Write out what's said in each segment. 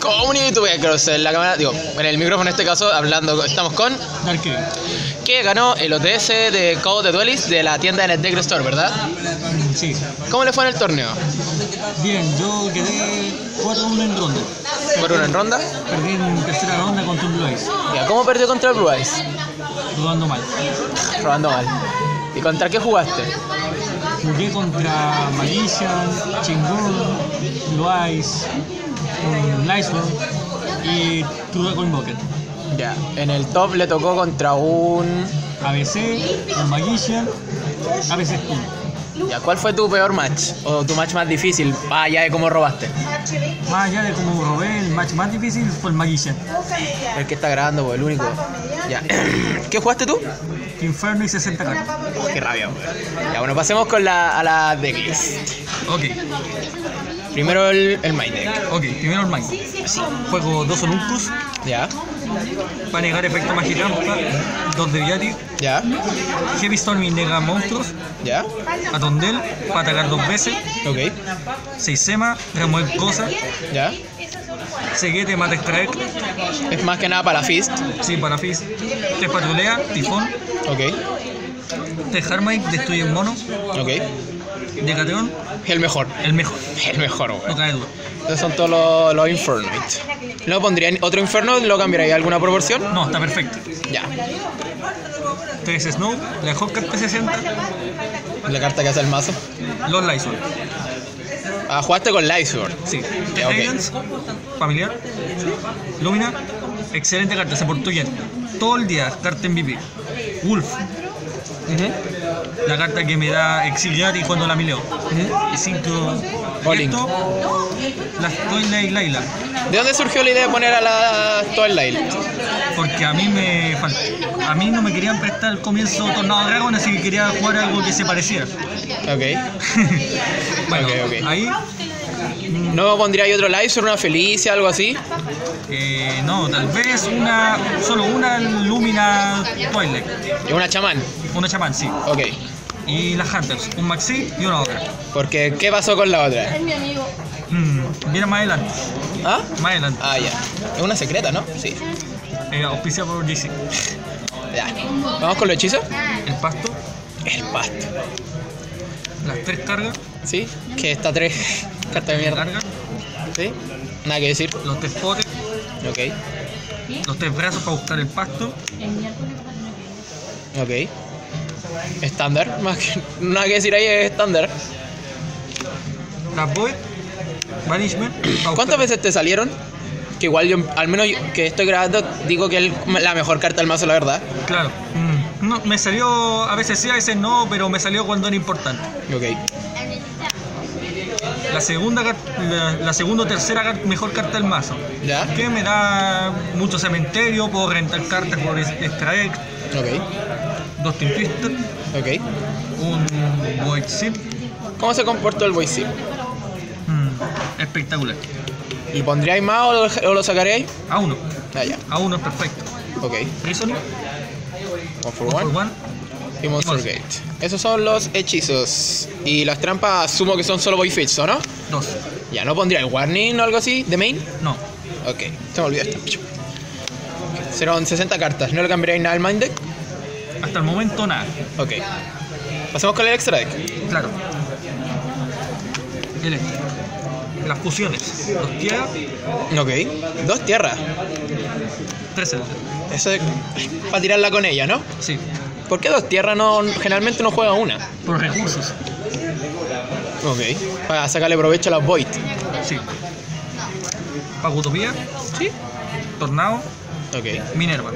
Community Tuberculosis en la cámara, digo, en el micrófono en este caso, hablando, estamos con Darkey. que ganó el OTS de Code de Duelist de la tienda en el Store, ¿verdad? Sí. ¿Cómo le fue en el torneo? Bien, yo quedé 4-1 en ronda. ¿Por uno en ronda? Perdí en tercera ronda contra un Blue Eyes, Ya, ¿cómo perdió contra el Blue Eyes? jugando mal. Robando mal. ¿Y contra qué jugaste? Jugué contra Magician, Chingun, Blue Eyes, um, Lysol y True Invoker. Ya, en el top le tocó contra un... ABC, un Magician, ABC 1. Ya, ¿cuál fue tu peor match? O tu match más difícil, más allá de cómo robaste. Más allá de cómo robé, el match más difícil fue el Magician. El que está grabando, pues, el único. Ya. ¿Qué jugaste tú? Inferno y 60 cartas. Qué rabia. Ya, bueno, pasemos con la, a la decklist. Ok, Primero el, el main deck. ok, primero el Mind. Juego dos Olympus, Ya, va a negar efecto Magitrampa, dos Deviati, ya, Heavy Storm y nega monstruos, ya. Atondel, para atacar dos veces, Ok, Seisema, remover cosas, ya. Seguete, mata extraer, Es más que nada para la Fist. sí, para Fizz, te patrulea, Tifón, Ok, te Harmite, destruye un mono, ok. Decateón, El mejor. el mejor, El mejor, no weón. cae duda. Estos son todos los, los Infernoids. ¿Lo pondrían otro Inferno? ¿Lo cambiaría alguna proporción? No, está perfecto. Ya. Tres Snow, la Hawker P60, La carta que hace el mazo. los Lysol, Ah, jugaste con Lysword. sí. Radiance, familiar, Lumina, excelente carta, se portó bien. Todo el día, carta MVP. Wolf, La carta que me da exiliar cuando la mileo. ujú. Y cinco. Esto, las Twilight Laila. ¿De dónde surgió la idea de poner a la Twilight? Porque a mí me. A mí no me querían prestar al comienzo Tornado Dragon, así que quería jugar algo que se pareciera. Ok. Bueno, Ok, ok. ahí. ¿No pondría ahí otro Lysword, una Felicia, algo así? eh, no, tal vez una. Solo una Lumina Twilight. Y una chamán. Una chamán, sí. Ok. Y las Hunters, un Maxi y una otra. Porque, ¿qué pasó con la otra? Mm, viene más adelante. ¿Ah? Más adelante. Ah, ya. Es una secreta, ¿no? Sí. Eh, auspicia por. Ya. ¿Vamos con los hechizos? El pasto, El pasto. Las tres cargas, ¿Sí? Que está tres cartas de mierda. carga, ¿Sí? Nada que decir. los tres potes, Ok. los tres brazos para buscar el pasto, Ok. Estándar. Más que... Nada que decir ahí es estándar. las void, banishment. ¿Cuántas veces te salieron? Que igual yo, al menos yo, que estoy grabando, digo que es la mejor carta del mazo, la verdad. Claro. Mm, No, me salió, a veces sí, a veces no, pero me salió cuando era importante. Ok. La segunda, la, la segunda o tercera mejor carta del mazo. ¿Ya? Que me da mucho cementerio, puedo rentar cartas por es- extraer, Ok. dos Team Twister, Ok. un Void Zip. ¿Cómo se comportó el Voice Mm, espectacular. ¿Y pondríais más o lo, o lo sacaríais? A uno. Ah, ya. A uno es perfecto. Ok. Reasoning, One for one for one. one. Y Monster. Gate. Esos son los hechizos. Y las trampas asumo que son solo Void Fits, ¿o no? Dos. Ya, ¿no pondría el Warning o algo así? ¿De main? No. Ok. Se me olvidó esto. Serán 60 cartas. ¿No le cambiaríais nada al Mind Deck? Hasta el momento nada. Ok. Pasemos con el extra deck. Claro. El este. Las fusiones. Dos tierras, Ok. Dos tierras. tres. Eso es para tirarla con ella, ¿no? Sí. ¿Por qué dos tierras no, generalmente no juega una? Por recursos. Ok. Para sacarle provecho a las Void. Sí. Pagutopía, Sí. Tornado, Ok. Minerva.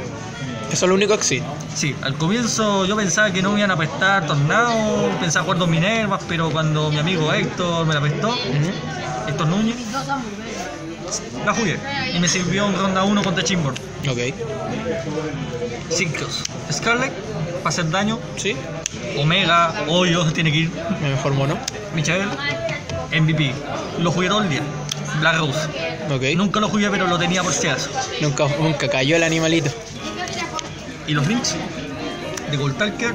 Eso es lo único que existe. Sí, al comienzo yo pensaba que no me iban a prestar Tornado, pensaba jugar dos Minervas, pero cuando mi amigo Héctor me la prestó, Ujú. Héctor Núñez, la jugué y me sirvió un ronda 1 contra Chimborn. Ok. Synchros. Scarlet, para hacer daño, Sí. Omega, Hoyo, tiene que ir. Mi mejor mono. Michael, MVP. Lo jugué todo el día. Black Rose. Ok. Nunca lo jugué, pero lo tenía por si acaso. Nunca, nunca cayó el animalito. Y los links de Gold Talker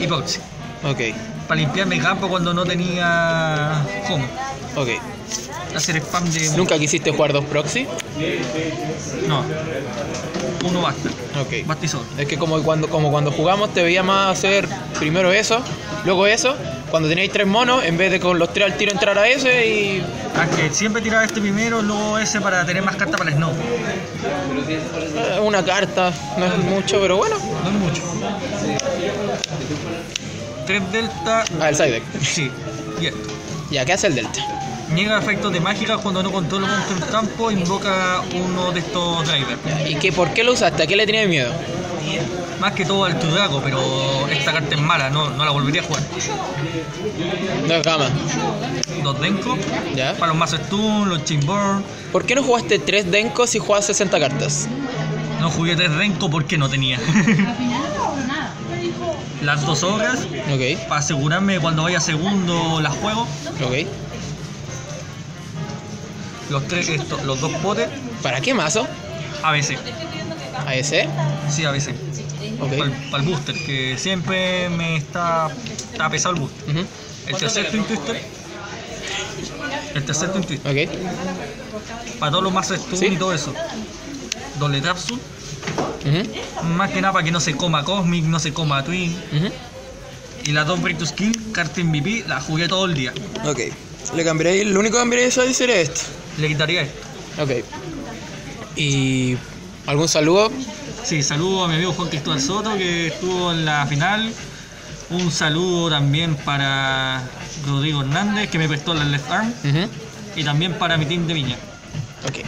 y Proxy. Ok. Para limpiar mi campo cuando no tenía home. Ok. Hacer spam de. ¿Nunca quisiste jugar dos proxy? No. Uno basta. Ok. Basta y solo. Es que como cuando, como cuando jugamos te veía más hacer primero eso, luego eso. Cuando teníais tres monos, en vez de con los tres al tiro entrar a ese y... Ah, que siempre tiraba este primero, luego ese para tener más cartas para el Snow. eh, una carta, no es mucho, pero bueno. No es mucho. 3 delta. Ah, el side deck. Sí. Y esto. Ya, ¿qué hace el delta? Niega efectos de mágica cuando no controla un campo, invoca uno de estos drivers. ¿Y qué, por qué lo usaste? ¿A qué le tenías miedo? Más que todo al Tudraco, pero esta carta es mala, no, no la volvería a jugar. Dos gamas. Dos Denko, ¿Ya? para los Master Stun, los Chainborn. ¿Por qué no jugaste tres Denkos si jugabas 60 cartas? No jugué tres Denko porque no tenía. Las dos horas, Ok, para asegurarme cuando vaya segundo las juego. ok. Los tres, esto, los dos potes, ¿Para qué mazo? ¿A ese? Sí, ABC. Ok. Para el booster, que siempre me está, está pesado el booster. El tercer Twin Twister. El tercer Twin Twister. Para todos los mazos Stun Sí. y todo eso. Doble Trapsun. Ujú, Más que nada para que no se coma Cosmic, no se coma Twin. Y la dos Break to Skill, carta MVP, la jugué todo el día. Ok. Le cambiaré, lo único que cambiaré eso sería esto. Le quitaría esto. Ok. ¿Y algún saludo? Sí, saludo a mi amigo Juan Cristóbal Soto que estuvo en la final. Un saludo también para Rodrigo Hernández que me prestó la left arm. Ujú. Y también para mi team de Viña. Ok.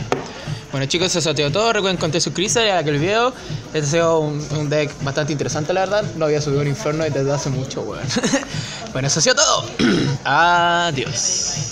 Bueno chicos, eso ha sido todo. Recuerden contar suscribirse a que el video. Este ha sido un, un deck bastante interesante, la verdad. No había subido un inferno desde hace mucho, weón. bueno, eso ha sido todo. Adiós.